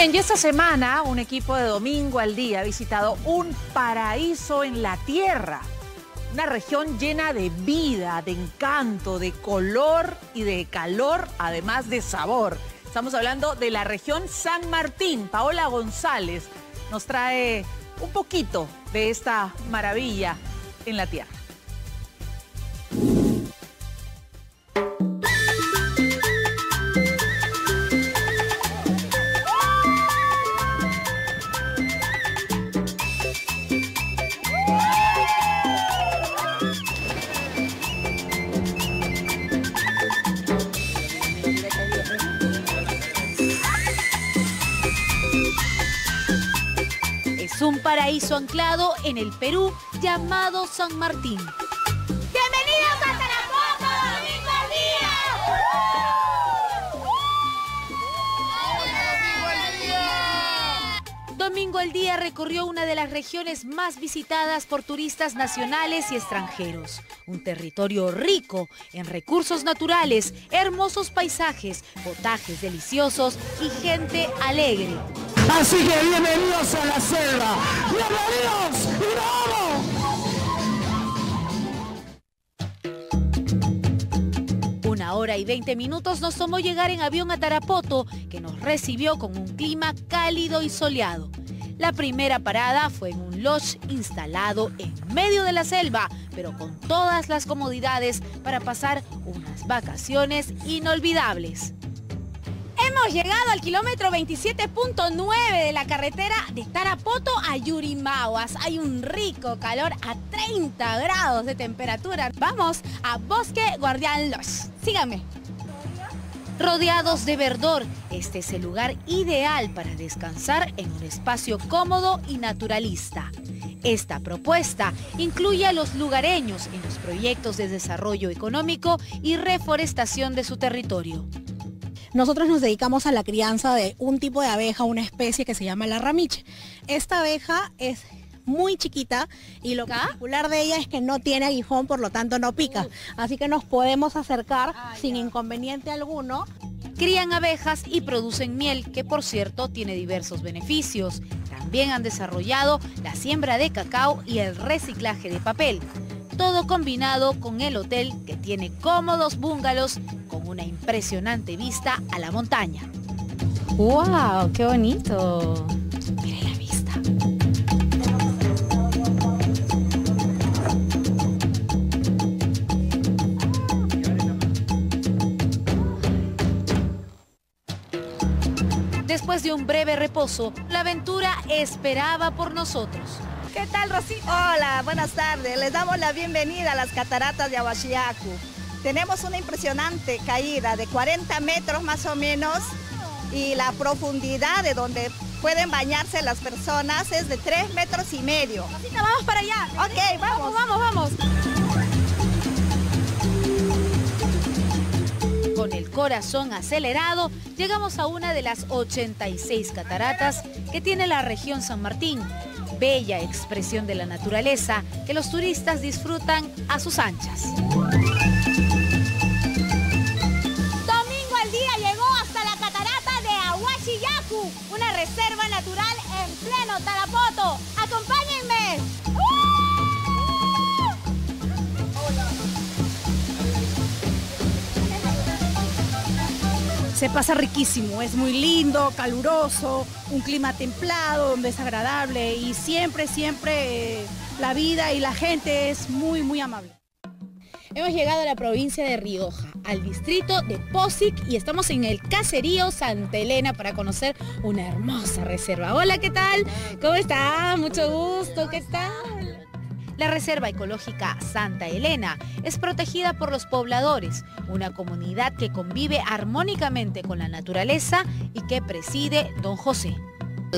bien, y esta semana un equipo de Domingo al Día ha visitado un paraíso en la tierra. Una región llena de vida, de encanto, de color y de calor, además de sabor. Estamos hablando de la región San Martín. Paola González nos trae un poquito de esta maravilla en la tierra. Paraíso anclado en el Perú llamado San Martín. ¡Bienvenidos a Tarapoto, Domingo al Domingo al Día recorrió una de las regiones más visitadas por turistas nacionales y extranjeros. Un territorio rico en recursos naturales, hermosos paisajes, potajes deliciosos y gente alegre. Así que bienvenidos a la selva. Bienvenidos y vamos. Una hora y 20 minutos nos tomó llegar en avión a Tarapoto, que nos recibió con un clima cálido y soleado. La primera parada fue en un lodge instalado en medio de la selva, pero con todas las comodidades para pasar unas vacaciones inolvidables. Hemos llegado al kilómetro 27.9 de la carretera de Tarapoto a Yurimaguas. Hay un rico calor a 30 grados de temperatura. Vamos a Bosque Guardián Lodge. Síganme. Rodeados de verdor, este es el lugar ideal para descansar en un espacio cómodo y naturalista. Esta propuesta incluye a los lugareños en los proyectos de desarrollo económico y reforestación de su territorio. Nosotros nos dedicamos a la crianza de un tipo de abeja, una especie que se llama la ramiche. Esta abeja es muy chiquita y lo particular de ella es que no tiene aguijón, por lo tanto no pica. Así que nos podemos acercar sin inconveniente alguno. Crían abejas y producen miel, que por cierto tiene diversos beneficios. También han desarrollado la siembra de cacao y el reciclaje de papel. Todo combinado con el hotel que tiene cómodos bungalows una impresionante vista a la montaña. ¡Wow! ¡Qué bonito! Mire la vista. Después de un breve reposo, la aventura esperaba por nosotros. ¿Qué tal, Rosita? Hola, buenas tardes. Les damos la bienvenida a las cataratas de Ahuachiacu. Tenemos una impresionante caída de 40 metros más o menos y la profundidad de donde pueden bañarse las personas es de 3 metros y medio. Rosita, vamos para allá. Ok, vamos. Vamos, vamos, Con el corazón acelerado, llegamos a una de las 86 cataratas que tiene la región San Martín. Bella expresión de la naturaleza que los turistas disfrutan a sus anchas. Se pasa riquísimo, es muy lindo, caluroso, un clima templado, donde es agradable y siempre, siempre eh, la vida y la gente es muy, muy amable. Hemos llegado a la provincia de Rioja, al distrito de Posic y estamos en el caserío Santa Elena para conocer una hermosa reserva. Hola, ¿qué tal? ¿Cómo está? Mucho gusto, ¿qué tal? La Reserva Ecológica Santa Elena es protegida por los pobladores, una comunidad que convive armónicamente con la naturaleza y que preside don José.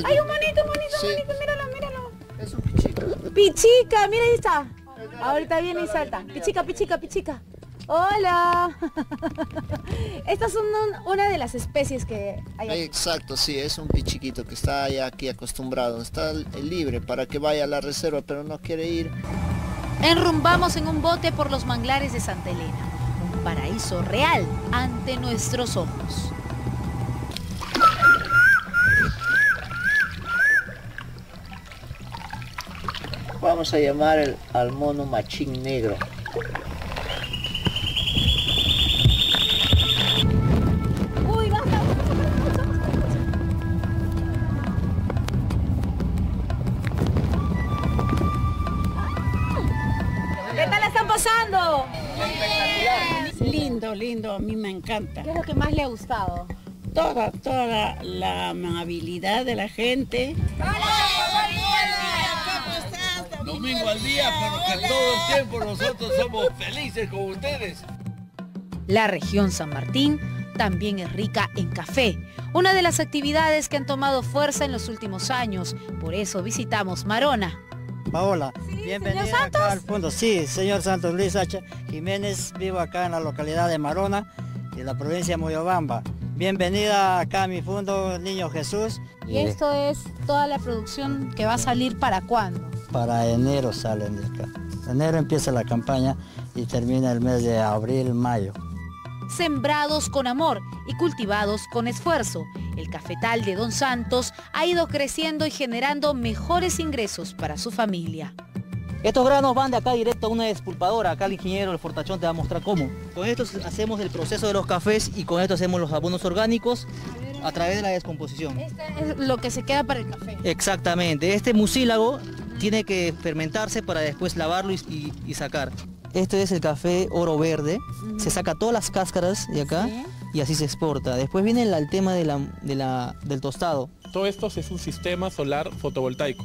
¡Ay, un bonito, bonito, Sí. bonito! Míralo, míralo. Es un pichica. Pichica, mira ahí está. Ahorita viene y salta. Pichica, pichica, pichica. Hola. Estas son una de las especies que hay. Exacto, sí, es un pichiquito que está ya aquí acostumbrado. Está libre para que vaya a la reserva, pero no quiere ir. Enrumbamos en un bote por los manglares de Santa Elena. Un paraíso real ante nuestros ojos. Vamos a llamar el, al mono machín negro. Lindo, lindo, a mí me encanta. ¿Qué es lo que más le ha gustado? Toda, toda la amabilidad de la gente. Domingo al día, porque todo el tiempo nosotros somos felices con ustedes. La región San Martín también es rica en café, una de las actividades que han tomado fuerza en los últimos años. Por eso visitamos Marona. Paola, bienvenida acá al fondo. Sí, señor Santos Luis H. Jiménez, vivo acá en la localidad de Marona, de la provincia de Moyobamba. Bienvenida acá a mi fondo, Niño Jesús. Y esto es toda la producción que va a salir para cuándo? Para enero salen de acá. Enero empieza la campaña y termina el mes de abril, mayo. Sembrados con amor y cultivados con esfuerzo. El cafetal de Don Santos ha ido creciendo y generando mejores ingresos para su familia. Estos granos van de acá directo a una despulpadora. Acá el ingeniero, el fortachón, te va a mostrar cómo. Con esto hacemos el proceso de los cafés y con esto hacemos los abonos orgánicos a través de la descomposición. Este es lo que se queda para el café. Exactamente. Este mucílago tiene que fermentarse para después lavarlo y, y- y sacar. Este es el café oro verde. Se saca todas las cáscaras de acá y así se exporta. Después viene el, el tema de la- de la- del tostado. Todo esto es un sistema solar fotovoltaico.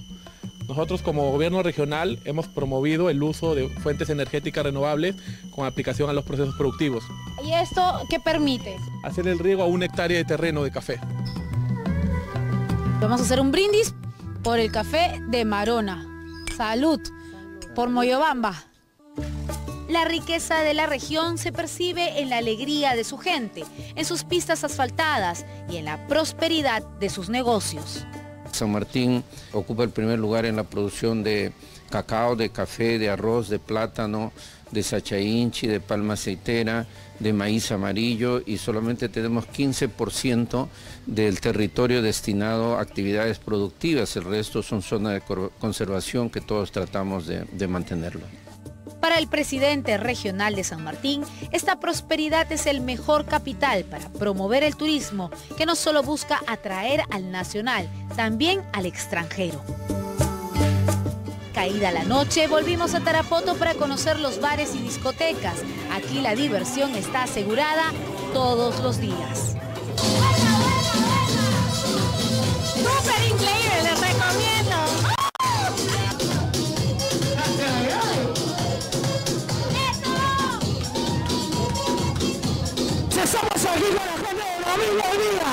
Nosotros como gobierno regional hemos promovido el uso de fuentes energéticas renovables con aplicación a los procesos productivos. ¿Y esto qué permite? Hacer el riego a una hectárea de terreno de café. Vamos a hacer un brindis por el café de Marona. Salud. Por Moyobamba. La riqueza de la región se percibe en la alegría de su gente, en sus pistas asfaltadas y en la prosperidad de sus negocios. San Martín ocupa el primer lugar en la producción de cacao, de café, de arroz, de plátano, de sachainchi, de palma aceitera, de maíz amarillo y solamente tenemos 15% del territorio destinado a actividades productivas. El resto son zonas de conservación que todos tratamos de, de mantenerlo. Para el presidente regional de San Martín, esta prosperidad es el mejor capital para promover el turismo, que no solo busca atraer al nacional, también al extranjero. Caída la noche, volvimos a Tarapoto para conocer los bares y discotecas. Aquí la diversión está asegurada todos los días. ¡Súper increíble! ¡Les recomiendo! Estamos aquí con la gente de Domingo al Día,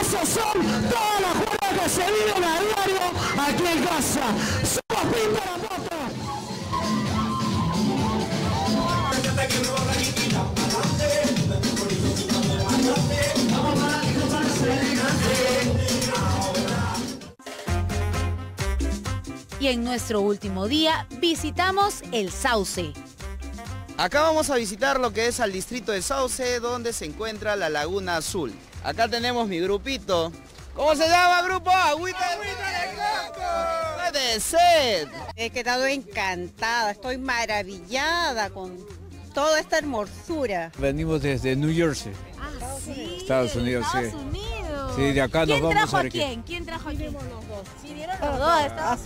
esos son todas las jugadas que se viven a diario aquí en casa. Y en nuestro último día visitamos el Sauce. Acá vamos a visitar lo que es al distrito de Sauce, donde se encuentra la Laguna Azul. Acá tenemos mi grupito. ¿Cómo se llama grupo? Agüita, de coco. De sed. He quedado encantada, estoy maravillada con toda esta hermosura. Venimos desde New Jersey, Sí, Estados Unidos, sí. Estados Unidos. Sí, de acá nos ¿Quién vamos trajo a quién? ¿Quién trajo a quién? los dos. Sí, vieron los dos Unidos.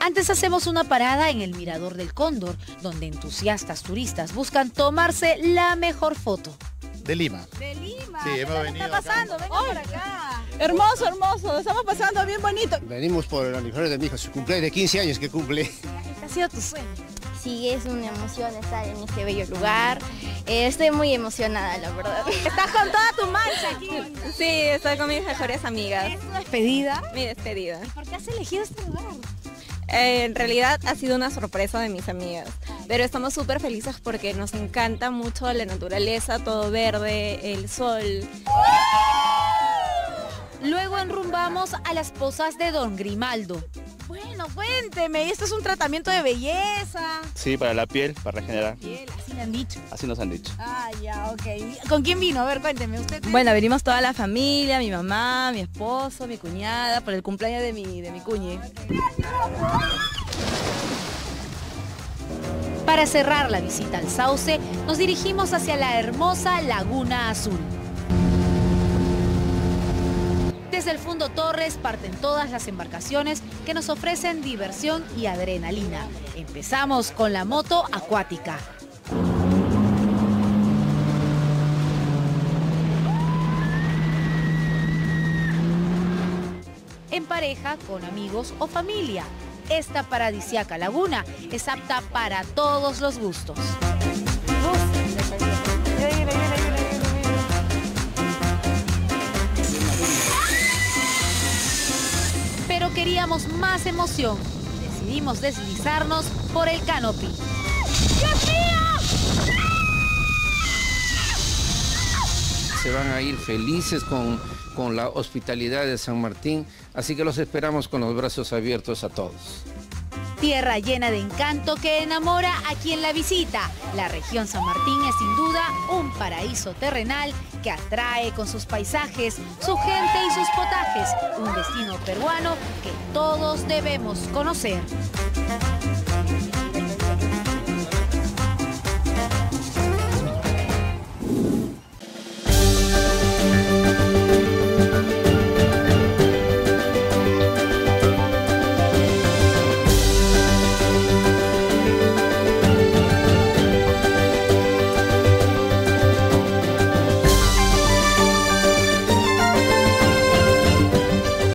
Antes hacemos una parada en el Mirador del Cóndor, donde entusiastas turistas buscan tomarse la mejor foto. De Lima. De Lima. Sí, ¿Qué hemos venido está acá. pasando? Venga por acá. Hermoso, hermoso. Estamos pasando bien bonito. Venimos por el aniversario de mi hijo, su cumpleaños de 15 años que cumple. ¿Qué ha sido tu sueño? Sí, es una emoción estar en este bello lugar. Eh, estoy muy emocionada, la verdad. Estás con toda tu mancha aquí. Sí, estoy con mis mejores amigas. ¿Es una despedida? Mi despedida. ¿Por qué has elegido este lugar? Eh, en realidad ha sido una sorpresa de mis amigas, pero estamos súper felices porque nos encanta mucho la naturaleza, todo verde, el sol. Luego enrumbamos a las posas de Don Grimaldo. Bueno, cuénteme, esto es un tratamiento de belleza. Sí, para la piel, para regenerar. Piel, así han dicho. Así nos han dicho. Ah, ya, ok. ¿Con quién vino? A ver, cuénteme, usted. Bueno, venimos toda la familia, mi mamá, mi esposo, mi cuñada, por el cumpleaños de mi, de mi cuñe. Para cerrar la visita al Sauce, nos dirigimos hacia la hermosa Laguna Azul. Desde el Fundo Torres parten todas las embarcaciones que nos ofrecen diversión y adrenalina. Empezamos con la moto acuática. Pareja, con amigos o familia. Esta paradisiaca laguna es apta para todos los gustos. Pero queríamos más emoción. Decidimos deslizarnos por el canopy. ¡Dios mío! Se van a ir felices con, con la hospitalidad de San Martín, así que los esperamos con los brazos abiertos a todos. Tierra llena de encanto que enamora a quien la visita. La región San Martín es sin duda un paraíso terrenal que atrae con sus paisajes, su gente y sus potajes. Un destino peruano que todos debemos conocer.